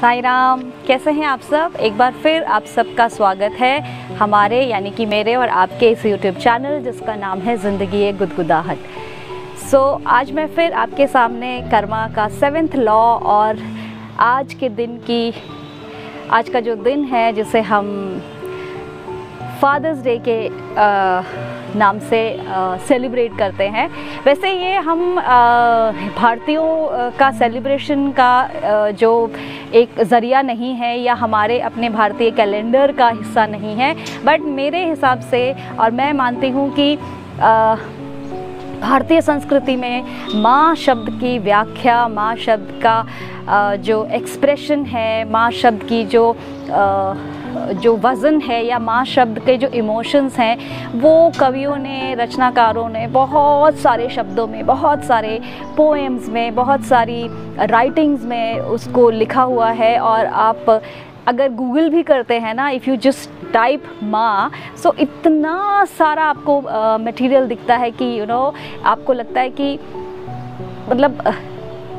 साई राम कैसे हैं आप सब? एक बार फिर आप सबका स्वागत है हमारे यानी कि मेरे और आपके इस यूट्यूब चैनल जिसका नाम है ज़िंदगी गुदगुदाहट। सो so, आज मैं फिर आपके सामने कर्मा का सेवेंथ लॉ और आज के दिन की आज का जो दिन है जिसे हम फादर्स डे के आ, नाम से सेलिब्रेट करते हैं। वैसे ये हम भारतीयों का सेलिब्रेशन का आ, जो एक ज़रिया नहीं है या हमारे अपने भारतीय कैलेंडर का हिस्सा नहीं है। बट मेरे हिसाब से, और मैं मानती हूँ कि भारतीय संस्कृति में माँ शब्द की व्याख्या, माँ शब्द का जो एक्सप्रेशन है, माँ शब्द की जो जो वज़न है या माँ शब्द के जो इमोशंस हैं वो कवियों ने रचनाकारों ने बहुत सारे शब्दों में बहुत सारे पोएम्स में बहुत सारी राइटिंग्स में उसको लिखा हुआ है और आप अगर गूगल भी करते हैं ना इफ़ यू जस्ट टाइप माँ सो इतना सारा आपको मटेरियल uh, दिखता है कि यू you नो know, आपको लगता है कि मतलब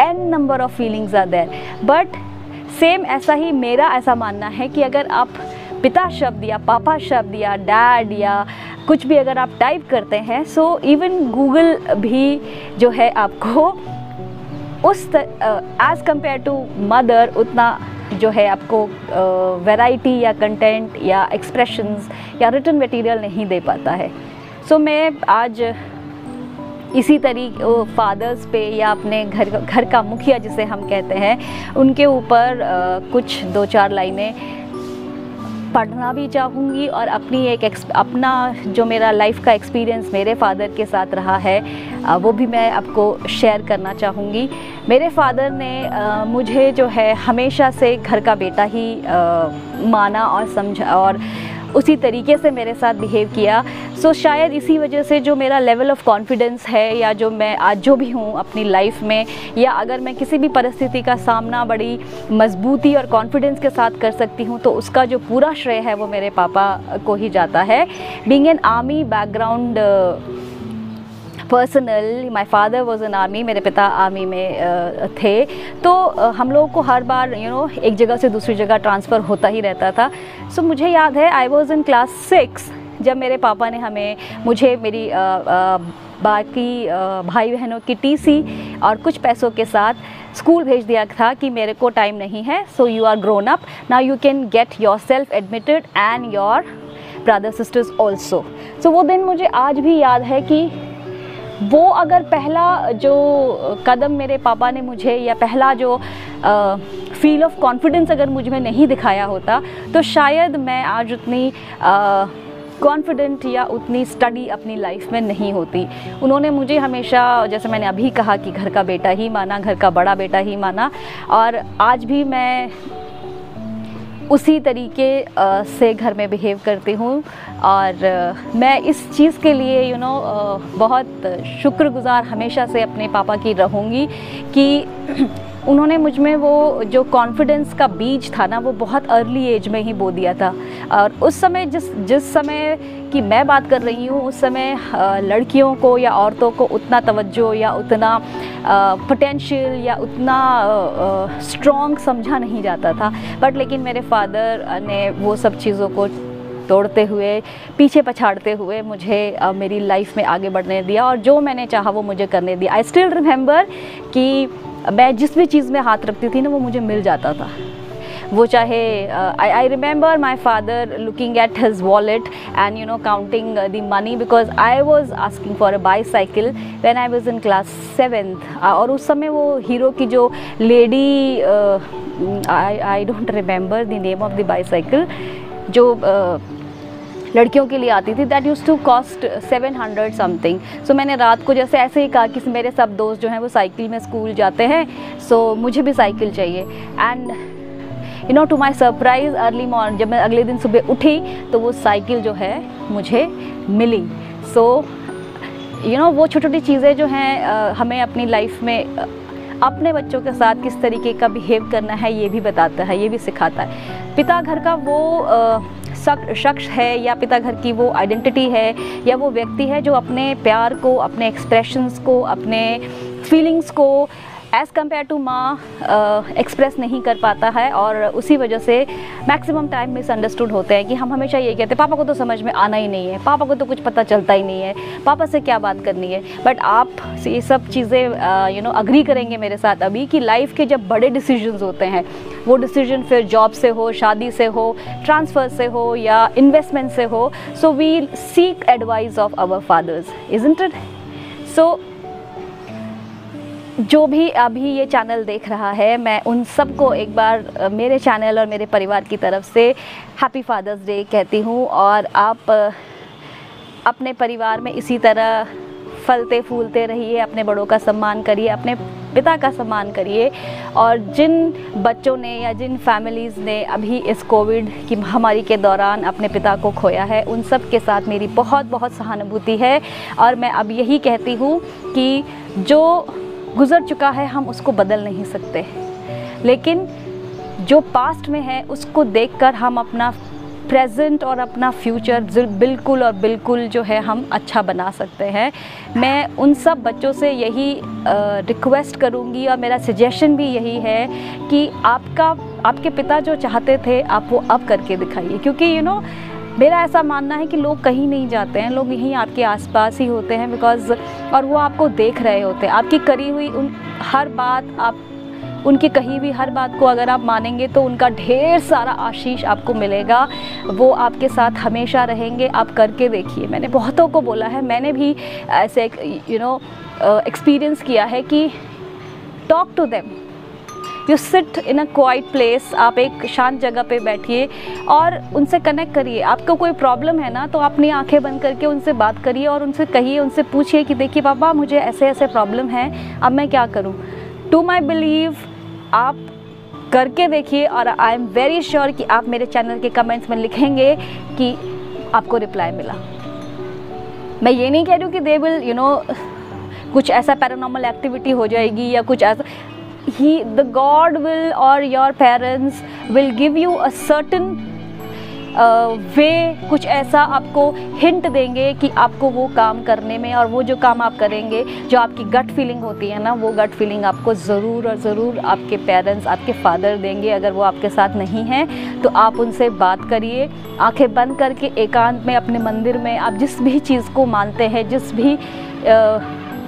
an number of feelings are there but same ऐसा ही मेरा ऐसा मानना है कि अगर आप पिता शब्द या पापा शब्द या डैड या कुछ भी अगर आप टाइप करते हैं सो इवन गूगल भी जो है आपको उस एज़ कंपेयर टू मदर उतना जो है आपको वैरायटी या कंटेंट या एक्सप्रेशंस या रिटर्न मटेरियल नहीं दे पाता है। सो so, मैं आज इसी तरीके फादर्स पे या अपने घर घर का मुखिया जिसे हम कहते हैं, उनके ऊपर कुछ दो चार लाइनें पढ़ना भी चाहूँगी और अपनी एक अपना जो मेरा लाइफ का एक्सपीरियंस मेरे फादर के साथ रहा है वो भी मैं आपको शेयर करना चाहूँगी। मेरे फादर ने मुझे जो है, हमेशा से घर का बेटा ही माना और समझा और उसी तरीके से मेरे साथ बिहेव किया। सो so, शायद इसी वजह से जो मेरा लेवल ऑफ़ कॉन्फिडेंस है या जो मैं आज जो भी हूँ अपनी लाइफ में या अगर मैं किसी भी परिस्थिति का सामना बड़ी मजबूती और कॉन्फिडेंस के साथ कर सकती हूँ तो उसका जो पूरा श्रेय है वो मेरे पापा को ही जाता है। Being an army background personal my father was an army मेरे पिता आर्मी में uh, थे। तो uh, हम लोगों को हर बार यू you नो know, एक जगह से दूसरी जगह ट्रांसफ़र होता ही रहता था। सो so, मुझे याद है I was in class six जब मेरे पापा ने हमें मुझे मेरी आ, आ, बाकी भाई बहनों की टीसी और कुछ पैसों के साथ स्कूल भेज दिया था कि मेरे को टाइम नहीं है so you are grown up now you can get yourself admitted and your brother sisters also so वो दिन मुझे आज भी याद है कि वो अगर पहला जो कदम मेरे पापा ने मुझे या पहला जो फील ऑफ़ कॉन्फिडेंस अगर मुझमें नहीं दिखाया होता तो शायद मैं आज उतनी कॉन्फिडेंट या उतनी स्टडी अपनी लाइफ में नहीं होती। उन्होंने मुझे हमेशा, जैसे मैंने अभी कहा कि घर का बेटा ही माना, घर का बड़ा बेटा ही माना, और आज भी मैं उसी तरीके से घर में बिहेव करती हूँ। और मैं इस चीज़ के लिए यू you नो know, बहुत शुक्रगुज़ार हमेशा से अपने पापा की रहूँगी कि उन्होंने मुझमें वो जो कॉन्फिडेंस का बीज था ना वो बहुत अर्ली एज में ही बो दिया था। और उस समय जिस जिस समय की मैं बात कर रही हूँ उस समय लड़कियों को या औरतों को उतना तवज्जो या उतना पोटेंशियल या उतना स्ट्रॉन्ग समझा नहीं जाता था। बट लेकिन मेरे फादर ने वो सब चीज़ों को तोड़ते हुए पीछे पछाड़ते हुए मुझे uh, मेरी लाइफ में आगे बढ़ने दिया। और जो मैंने चाहा वो मुझे करने दिया। आई स्टिल रिमेंबर कि मैं जिस भी चीज़ में हाथ रखती थी ना वो मुझे मिल जाता था। वो चाहे I I remember my father looking at his wallet and you know counting the money because I was asking for a bicycle when I was in class seventh और उस समय वो हीरो की जो lady I I don't remember the name of the bicycle जो uh, लड़कियों के लिए आती थी। That use to cost seven hundred something so मैंने रात को जैसे ऐसे ही कहा कि मेरे सब दोस्त जो हैं वो साइकिल में स्कूल जाते हैं। सो so, मुझे भी साइकिल चाहिए। And you know to my surprise early morning जब मैं अगले दिन सुबह उठी तो वो साइकिल जो है मुझे मिली। सो यू नो वो छोटी छोटी चीज़ें जो हैं हमें अपनी लाइफ में अपने बच्चों के साथ किस तरीके का बिहेव करना है ये भी बताता है ये भी सिखाता है। पिता घर का वो शख्स है या पिता घर की वो आइडेंटिटी है या वो व्यक्ति है जो अपने प्यार को, अपने एक्सप्रेशंस को, अपने फीलिंग्स को एज़ कंपेयर टू माँ एक्सप्रेस नहीं कर पाता है और उसी वजह से मैक्सिमम टाइम मिसअंडरस्टूड होते हैं कि हम हमेशा ये कहते हैं, पापा को तो समझ में आना ही नहीं है, पापा को तो कुछ पता चलता ही नहीं है, पापा से क्या बात करनी है? बट आप ये सब चीज़ें यू नो अग्री करेंगे मेरे साथ अभी कि लाइफ के जब बड़े डिसीजंस होते हैं, वो डिसीज़न फिर जॉब से हो, शादी से हो ट्रांसफ़र से हो या इन्वेस्टमेंट से हो so we seek advice of our fathers isn't it so जो भी अभी ये चैनल देख रहा है, मैं उन सबको एक बार मेरे चैनल और मेरे परिवार की तरफ़ से हैप्पी फादर्स डे कहती हूँ और आप अपने परिवार में इसी तरह फलते फूलते रहिए, अपने बड़ों का सम्मान करिए, अपने पिता का सम्मान करिए और जिन बच्चों ने या जिन फैमिलीज़ ने अभी इस कोविड की महामारी के दौरान अपने पिता को खोया है, उन सब के साथ मेरी बहुत बहुत सहानुभूति है और मैं अब यही कहती हूँ कि जो गुज़र चुका है हम उसको बदल नहीं सकते। लेकिन जो पास्ट में है उसको देखकर हम अपना प्रेजेंट और अपना फ्यूचर बिल्कुल और बिल्कुल जो है हम अच्छा बना सकते हैं। मैं उन सब बच्चों से यही रिक्वेस्ट करूँगी और मेरा सजेशन भी यही है कि आपका आपके पिता जो चाहते थे आप वो अब करके दिखाइए। क्योंकि यू you नो know, मेरा ऐसा मानना है कि लोग कहीं नहीं जाते हैं, लोग यहीं आपके आसपास ही होते हैं बिकॉज़ और वो आपको देख रहे होते हैं। आपकी करी हुई उन, हर बात आप, उनकी कही हुई हर बात को अगर आप मानेंगे तो उनका ढेर सारा आशीष आपको मिलेगा। वो आपके साथ हमेशा रहेंगे। आप करके देखिए। मैंने बहुतों को बोला है। मैंने भी ऐसे यू नो एक्सपीरियंस किया है कि talk to them you sit in a quiet place आप एक शांत जगह पे बैठिए और उनसे कनेक्ट करिए। आपको कोई प्रॉब्लम है ना तो अपनी आँखें बंद करके उनसे बात करिए और उनसे कहिए, उनसे पूछिए कि देखिए, पापा, मुझे ऐसे ऐसे प्रॉब्लम है, अब मैं क्या करूँ? टू माई बिलीव आप करके देखिए और आई एम वेरी श्योर कि आप मेरे चैनल के कमेंट्स में लिखेंगे कि आपको रिप्लाई मिला। मैं ये नहीं कह रही हूँ कि दे विल यू नो कुछ ऐसा पैरानॉर्मल एक्टिविटी हो जाएगी या कुछ ऐसा ही द गॉड विल और your parents will give you a certain way कुछ ऐसा आपको हिंट देंगे कि आपको वो काम करने में और वो जो काम आप करेंगे जो आपकी गट फीलिंग होती है ना वो गट फीलिंग आपको ज़रूर और ज़रूर आपके पेरेंट्स आपके फादर देंगे। अगर वो आपके साथ नहीं हैं तो आप उनसे बात करिए। आँखें बंद करके एकांत में अपने मंदिर में आप जिस भी चीज़ को मानते हैं जिस भी आ,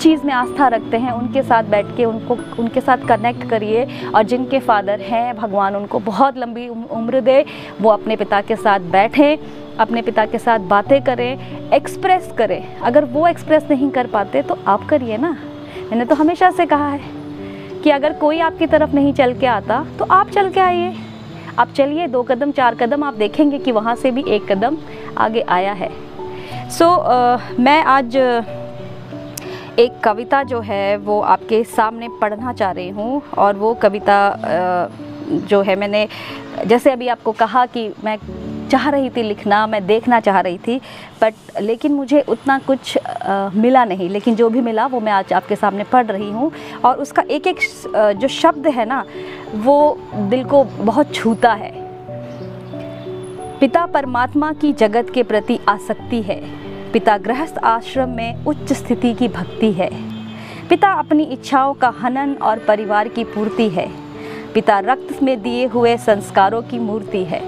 चीज़ में आस्था रखते हैं उनके साथ बैठ के उनको उनके साथ कनेक्ट करिए और जिनके फादर हैं भगवान उनको बहुत लंबी उम्र दे वो अपने पिता के साथ बैठें अपने पिता के साथ बातें करें एक्सप्रेस करें। अगर वो एक्सप्रेस नहीं कर पाते तो आप करिए ना। मैंने तो हमेशा से कहा है कि अगर कोई आपकी तरफ़ नहीं चल के आता तो आप चल के आइए। आप चलिए दो कदम चार कदम आप देखेंगे कि वहाँ से भी एक कदम आगे आया है। सो so, uh, मैं आज एक कविता जो है वो आपके सामने पढ़ना चाह रही हूँ और वो कविता जो है मैंने जैसे अभी आपको कहा कि मैं चाह रही थी लिखना मैं देखना चाह रही थी बट लेकिन मुझे उतना कुछ आ, मिला नहीं। लेकिन जो भी मिला वो मैं आज आपके सामने पढ़ रही हूँ और उसका एक एक जो शब्द है ना वो दिल को बहुत छूता है। पिता परमात्मा की जगत के प्रति आसक्ति है। पिता गृहस्थ आश्रम में उच्च स्थिति की भक्ति है। पिता अपनी इच्छाओं का हनन और परिवार की पूर्ति है। पिता रक्त में दिए हुए संस्कारों की मूर्ति है।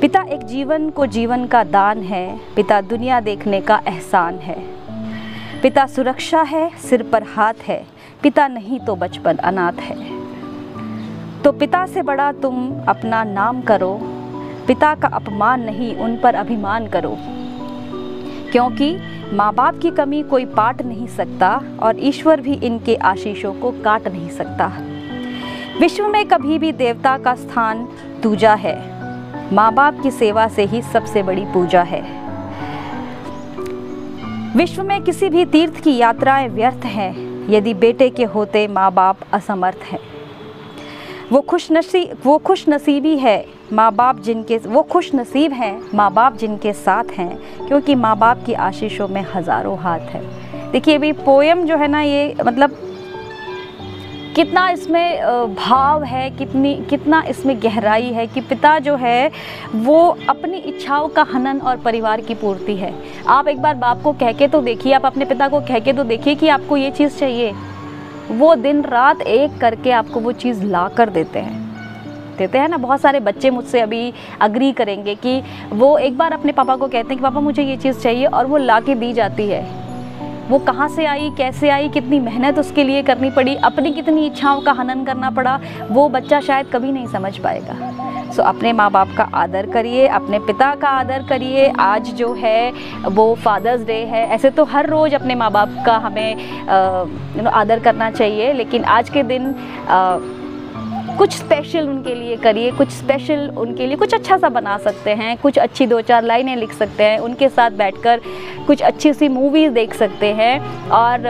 पिता एक जीवन को जीवन का दान है। पिता दुनिया देखने का एहसान है। पिता सुरक्षा है, सिर पर हाथ है। पिता नहीं तो बचपन अनाथ है। तो पिता से बड़ा तुम अपना नाम करो। पिता का अपमान नहीं, उन पर अभिमान करो। क्योंकि माँ बाप की कमी कोई पाट नहीं सकता और ईश्वर भी इनके आशीषों को काट नहीं सकता। विश्व में कभी भी देवता का स्थान दूजा है। माँ बाप की सेवा से ही सबसे बड़ी पूजा है। विश्व में किसी भी तीर्थ की यात्राएँ व्यर्थ हैं। यदि बेटे के होते माँ बाप असमर्थ हैं। वो खुश नसीब वो खुश नसीबी है माँ बाप जिनके, वो खुश नसीब हैं माँ बाप जिनके साथ हैं, क्योंकि माँ बाप की आशीषों में हज़ारों हाथ है। देखिए अभी पोएम जो है ना ये मतलब कितना इसमें भाव है, कितनी, कितना इसमें गहराई है कि पिता जो है, वो अपनी इच्छाओं का हनन और परिवार की पूर्ति है। आप एक बार बाप को कह के तो देखिए, आप अपने पिता को कह के तो देखिए कि आपको ये चीज़ चाहिए। वो दिन रात एक करके आपको वो चीज़ ला कर देते हैं। देते हैं ना, बहुत सारे बच्चे मुझसे अभी अग्री करेंगे कि वो एक बार अपने पापा को कहते हैं कि, पापा, मुझे ये चीज़ चाहिए, और वो ला के दी जाती है। वो कहाँ से आई कैसे आई कितनी मेहनत उसके लिए करनी पड़ी अपनी कितनी इच्छाओं का हनन करना पड़ा वो बच्चा शायद कभी नहीं समझ पाएगा। सो so, अपने माँ बाप का आदर करिए अपने पिता का आदर करिए। आज जो है वो फादर्स डे है। ऐसे तो हर रोज़ अपने माँ बाप का हमें नो आदर करना चाहिए लेकिन आज के दिन आ, कुछ स्पेशल उनके लिए करिए, कुछ स्पेशल उनके लिए कुछ अच्छा सा बना सकते हैं, कुछ अच्छी दो चार लाइनें लिख सकते हैं, उनके साथ बैठकर कुछ अच्छी सी मूवीज़ देख सकते हैं। और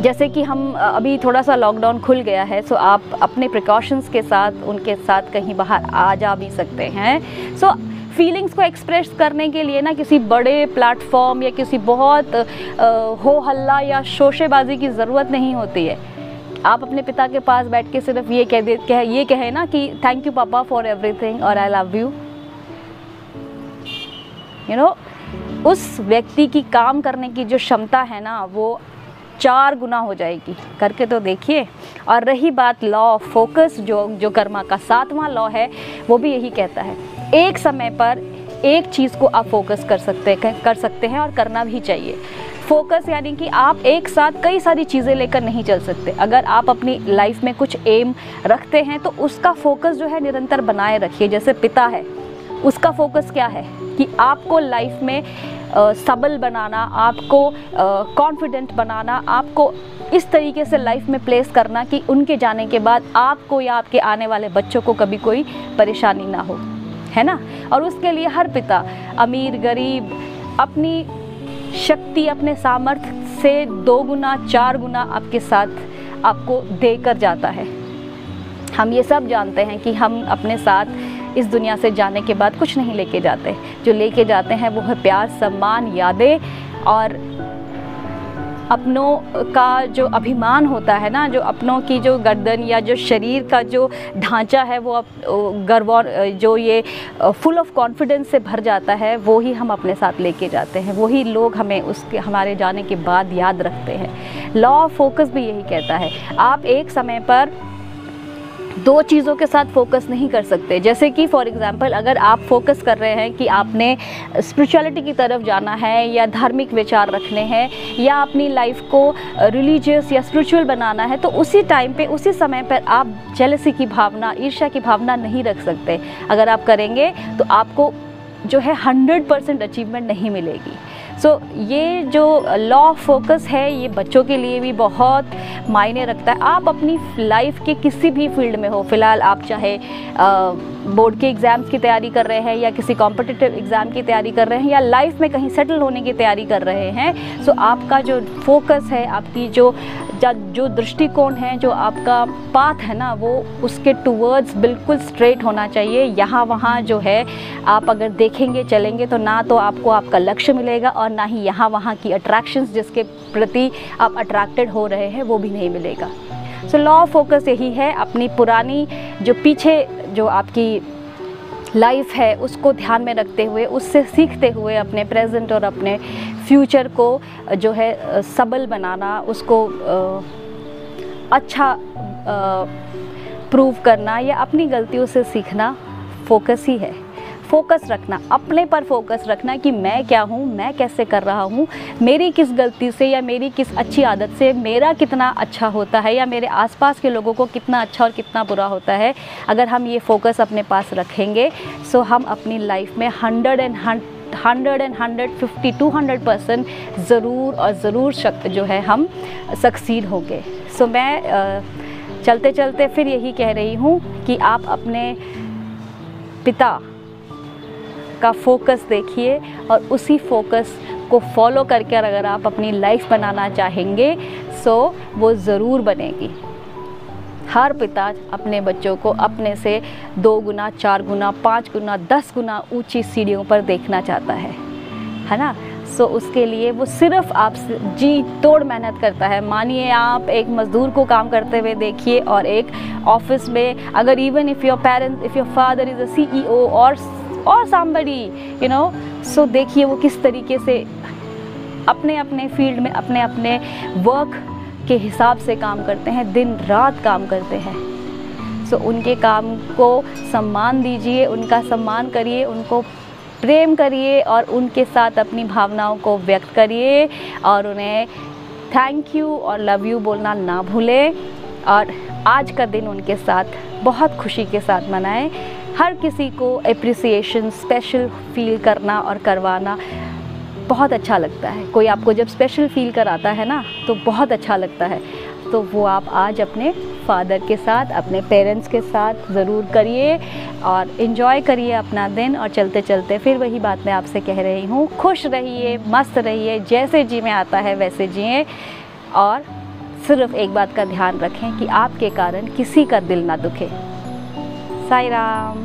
जैसे कि हम अभी थोड़ा सा लॉकडाउन खुल गया है सो आप अपने प्रिकॉशंस के साथ, उनके साथ कहीं बाहर आ जा भी सकते हैं। सो फीलिंग्स को एक्सप्रेस करने के लिए ना किसी बड़े प्लेटफॉर्म या किसी बहुत हो हल्ला या शोशेबाजी की ज़रूरत नहीं होती है। आप अपने पिता के पास बैठ के सिर्फ़ ये कह दे, कह, ये कहें ना कि थैंक यू पापा फॉर एवरीथिंग और I love you you know उस व्यक्ति की काम करने की जो क्षमता है ना, वो चार गुना हो जाएगी। करके तो देखिए। और रही बात लॉ ऑफ़ फोकस जो जो कर्मा का सातवां लॉ है, वो भी यही कहता है। एक समय पर एक चीज़ को आप फोकस कर सकते कर सकते हैं और करना भी चाहिए। फोकस यानी कि आप एक साथ कई सारी चीज़ें लेकर नहीं चल सकते। अगर आप अपनी लाइफ में कुछ एम रखते हैं तो उसका फोकस जो है निरंतर बनाए रखिए। जैसे पिता है उसका फोकस क्या है? कि आपको लाइफ में आ, सबल बनाना आपको कॉन्फिडेंट बनाना आपको इस तरीके से लाइफ में प्लेस करना कि उनके जाने के बाद आपको या आपके आने वाले बच्चों को कभी कोई परेशानी ना हो। है ना? और उसके लिए हर पिता अमीर गरीब अपनी शक्ति अपने सामर्थ्य से दो गुना, चार गुना आपके साथ आपको दे कर जाता है। हम ये सब जानते हैं कि हम अपने साथ इस दुनिया से जाने के बाद कुछ नहीं लेके जाते। जो लेके जाते हैं वो है प्यार, सम्मान, यादें और अपनों का जो अभिमान होता है ना, जो अपनों की जो गर्दन या जो शरीर का जो ढांचा है, वो गर्व जो ये फुल ऑफ़ कॉन्फिडेंस से भर जाता है, वो ही हम अपने साथ लेके जाते हैं। वही लोग हमें उसके, हमारे जाने के बाद याद रखते हैं। लॉ ऑफ़ फोकस भी यही कहता है। आप एक समय पर दो चीज़ों के साथ फोकस नहीं कर सकते। जैसे कि फॉर एग्ज़ाम्पल अगर आप फोकस कर रहे हैं कि आपने स्पिरिचुअलिटी की तरफ़ जाना है या धार्मिक विचार रखने हैं या अपनी लाइफ को रिलीजियस या स्पिरिचुअल बनाना है तो उसी टाइम पे, उसी समय पर आप जेलसी की भावना, ईर्ष्या की भावना नहीं रख सकते। अगर आप करेंगे तो आपको जो है हंड्रेड परसेंट अचीवमेंट नहीं मिलेगी। सो so, ये जो लॉ फोकस है ये बच्चों के लिए भी बहुत मायने रखता है। आप अपनी लाइफ के किसी भी फ़ील्ड में हो फ़िलहाल आप चाहे बोर्ड के एग्ज़ाम्स की तैयारी कर रहे हैं या किसी कॉम्पिटिटिव एग्ज़ाम की तैयारी कर रहे हैं या लाइफ में कहीं सेटल होने की तैयारी कर रहे हैं सो so, आपका जो फोकस है आपकी जो जो दृष्टिकोण है जो आपका पाथ है ना वो उसके टूवर्ड्स बिल्कुल स्ट्रेट होना चाहिए। यहाँ वहाँ जो है आप अगर देखेंगे चलेंगे तो ना तो आपको आपका लक्ष्य मिलेगा और ना ही यहाँ वहाँ की अट्रैक्शंस जिसके प्रति आप अट्रैक्टेड हो रहे हैं, वो भी नहीं मिलेगा। सो लॉ फोकस यही है, अपनी पुरानी जो पीछे जो आपकी लाइफ है, उसको ध्यान में रखते हुए, उससे सीखते हुए अपने प्रेजेंट और अपने फ्यूचर को जो है सबल बनाना, उसको अच्छा प्रूव करना या अपनी गलतियों से सीखना फोकस ही है। फोकस रखना अपने पर फोकस रखना कि मैं क्या हूँ मैं कैसे कर रहा हूँ मेरी किस गलती से या मेरी किस अच्छी आदत से मेरा कितना अच्छा होता है या मेरे आसपास के लोगों को कितना अच्छा और कितना बुरा होता है अगर हम ये फोकस अपने पास रखेंगे सो हम अपनी लाइफ में hundred and hund hundred and hundred fifty two hundred percent ज़रूर और ज़रूर शक जो है हम सक्सीड होंगे। सो so, मैं चलते चलते फिर यही कह रही हूँ कि आप अपने पिता का फोकस देखिए और उसी फोकस को फॉलो करके अगर आप अपनी लाइफ बनाना चाहेंगे सो वो ज़रूर बनेगी। हर पिता अपने बच्चों को अपने से दो गुना चार गुना पाँच गुना दस गुना ऊँची सीढ़ियों पर देखना चाहता है। है ना? सो so, उसके लिए वो सिर्फ़ आप जी तोड़ मेहनत करता है। मानिए आप एक मज़दूर को काम करते हुए देखिए और एक ऑफ़िस में अगर even if your parents if your father is a CEO और और सामबड़ी यू नो सो देखिए वो किस तरीके से अपने अपने फ़ील्ड में अपने अपने वर्क के हिसाब से काम करते हैं, दिन रात काम करते हैं। सो उनके काम को सम्मान दीजिए, उनका सम्मान करिए, उनको प्रेम करिए और उनके साथ अपनी भावनाओं को व्यक्त करिए और उन्हें थैंक यू और लव यू बोलना ना भूलें। और आज का दिन उनके साथ बहुत खुशी के साथ मनाएँ। हर किसी को अप्रिसिएशन स्पेशल फील करना और करवाना बहुत अच्छा लगता है। कोई आपको जब स्पेशल फील कराता है ना तो बहुत अच्छा लगता है। तो वो आप आज अपने फादर के साथ, अपने पेरेंट्स के साथ ज़रूर करिए और इन्जॉय करिए अपना दिन और चलते चलते फिर वही बात मैं आपसे कह रही हूँ। खुश रहिए, मस्त रहिए, जैसे जी में आता है वैसे जिए और सिर्फ़ एक बात का ध्यान रखें कि आपके कारण किसी का दिल ना दुखे। साई राम